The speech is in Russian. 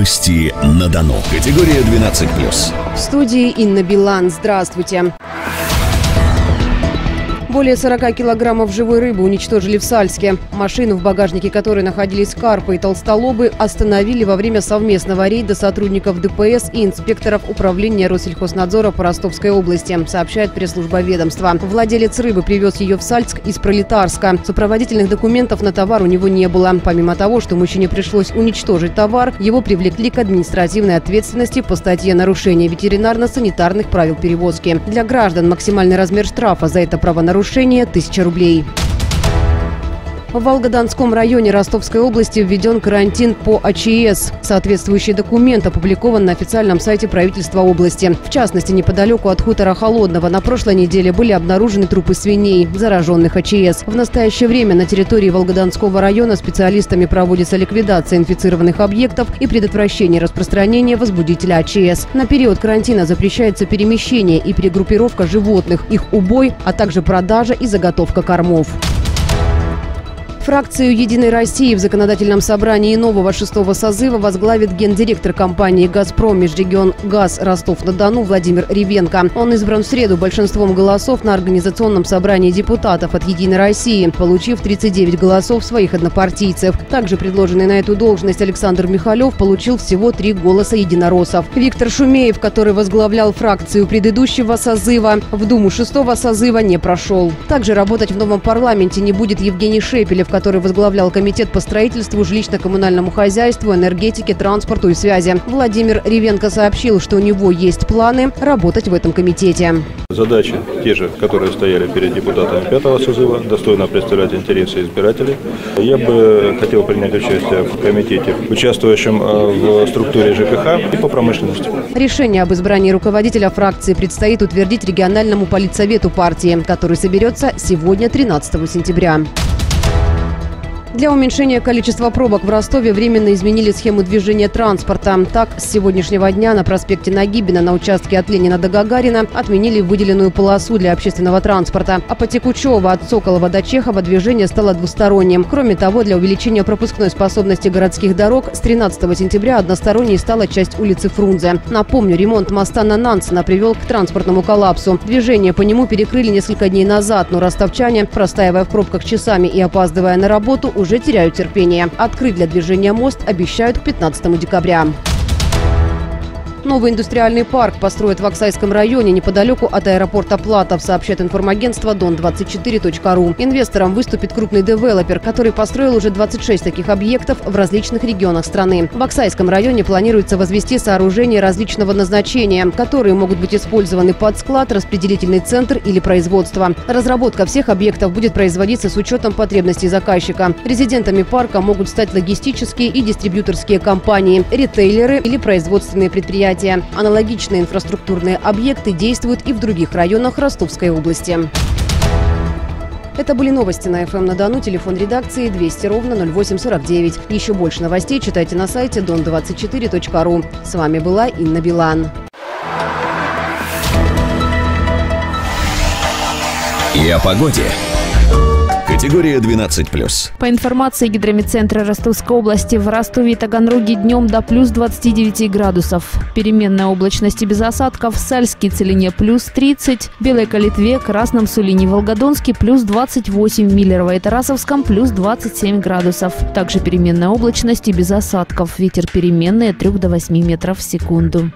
Новости на Дону. Категория 12+. В студии Инна Билан. Здравствуйте. Более 40 килограммов живой рыбы уничтожили в Сальске. Машину, в багажнике которой находились карпы и толстолобы, остановили во время совместного рейда сотрудников ДПС и инспекторов управления Россельхознадзора по Ростовской области, сообщает пресс-служба ведомства. Владелец рыбы привез ее в Сальск из Пролетарска. Сопроводительных документов на товар у него не было. Помимо того, что мужчине пришлось уничтожить товар, его привлекли к административной ответственности по статье «Нарушение ветеринарно-санитарных правил перевозки». Для граждан максимальный размер штрафа за это правонарушение нарушение – 1000 рублей. В Волгодонском районе Ростовской области введен карантин по АЧС. Соответствующий документ опубликован на официальном сайте правительства области. В частности, неподалеку от хутора Холодного на прошлой неделе были обнаружены трупы свиней, зараженных АЧС. В настоящее время на территории Волгодонского района специалистами проводится ликвидация инфицированных объектов и предотвращение распространения возбудителя АЧС. На период карантина запрещается перемещение и перегруппировка животных, их убой, а также продажа и заготовка кормов. Фракцию «Единой России» в законодательном собрании нового шестого созыва возглавит гендиректор компании «Газпром» Межрегион ГАЗ Ростов-на-Дону Владимир Ревенко. Он избран в среду большинством голосов на организационном собрании депутатов от «Единой России», получив 39 голосов своих однопартийцев. Также предложенный на эту должность Александр Михалев получил всего три голоса единороссов. Виктор Шумеев, который возглавлял фракцию предыдущего созыва, в Думу шестого созыва не прошел. Также работать в новом парламенте не будет Евгений Шепелев, который возглавлял Комитет по строительству, жилищно-коммунальному хозяйству, энергетике, транспорту и связи. Владимир Ревенко сообщил, что у него есть планы работать в этом комитете. Задачи те же, которые стояли перед депутатами пятого созыва, достойно представлять интересы избирателей. Я бы хотел принять участие в комитете, участвующем э, в структуре ЖКХ и по промышленности. Решение об избрании руководителя фракции предстоит утвердить региональному политсовету партии, который соберется сегодня, 13 сентября. Для уменьшения количества пробок в Ростове временно изменили схему движения транспорта. Так, с сегодняшнего дня на проспекте Нагибина на участке от Ленина до Гагарина отменили выделенную полосу для общественного транспорта. А по Текучева от Соколова до Чехова движение стало двусторонним. Кроме того, для увеличения пропускной способности городских дорог с 13 сентября односторонней стала часть улицы Фрунзе. Напомню, ремонт моста на Нансена привел к транспортному коллапсу. Движение по нему перекрыли несколько дней назад, но ростовчане, простаивая в пробках часами и опаздывая на работу, уже теряют терпение. Открыть для движения мост обещают к 15 декабря. Новый индустриальный парк построят в Оксайском районе неподалеку от аэропорта Платов, сообщает информагентство Дон24.ру. Инвестором выступит крупный девелопер, который построил уже 26 таких объектов в различных регионах страны. В Оксайском районе планируется возвести сооружения различного назначения, которые могут быть использованы под склад, распределительный центр или производство. Разработка всех объектов будет производиться с учетом потребностей заказчика. Резидентами парка могут стать логистические и дистрибьюторские компании, ритейлеры или производственные предприятия предприятия. Аналогичные инфраструктурные объекты действуют и в других районах Ростовской области. Это были новости на FM на Дону. Телефон редакции 200 ровно 0849. Еще больше новостей читайте на сайте don24.ru. С вами была Инна Билан. И о погоде. Категория 12+. По информации гидромедцентра Ростовской области, в Ростове и Таганроге днем до плюс 29 градусов. Переменная облачность и без осадков. В Сальске целине плюс 30. Белой Калитве, Красном Сулине, Волгодонске плюс 28. В Миллерово и Тарасовском плюс 27 градусов. Также переменная облачность и без осадков. Ветер переменный от 3 до 8 метров в секунду.